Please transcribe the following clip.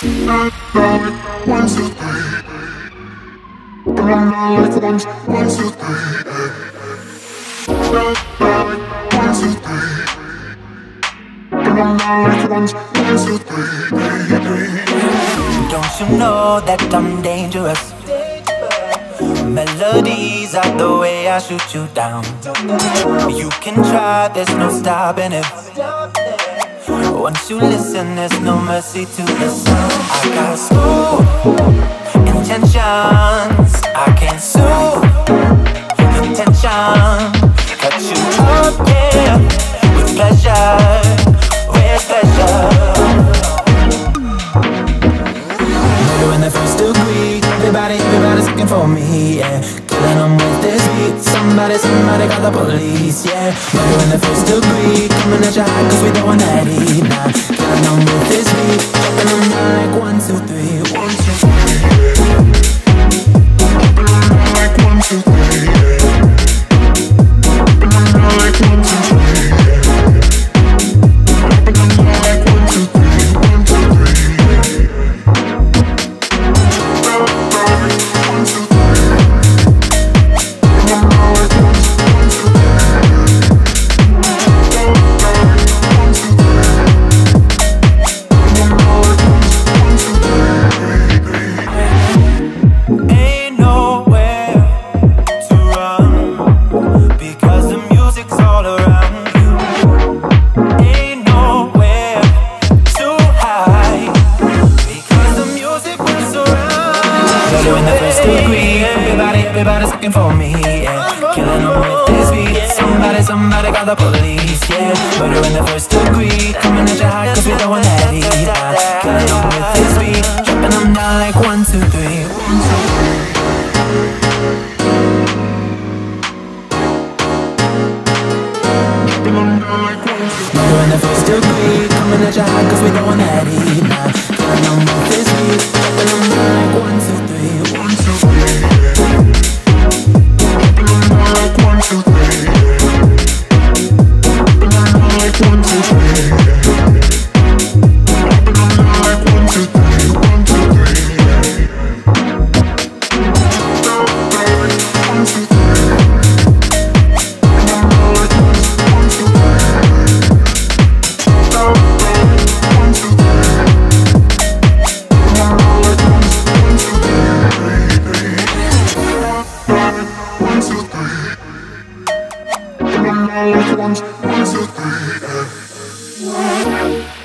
Don't you know that I'm dangerous? Melodies are the way I shoot you down. You can try, there's no stopping it. Once you listen, there's no mercy to the sound. I got smooth intentions. I can soothe tension. Cut you up, yeah, with pleasure, with pleasure. Everybody, everybody's looking for me, yeah. Killing them with this beat. Somebody, somebody call the police, yeah. Murder in the first degree. Coming at your high, cause we don't want that heat, nah. Killing them with this the first degree. Everybody, everybody's looking for me. Yeah. Killing them with this beat. Somebody, somebody call the police. Yeah. Murder in the first degree. Coming at your heart 'cause we don't want that heat. Yeah. Killing them with this beat. Dropping them down like one, two, three. One, two, three. Murder in the first degree Coming at your heart cause we don't want that heat nah. Killing them with Which one's, one, two, three, and...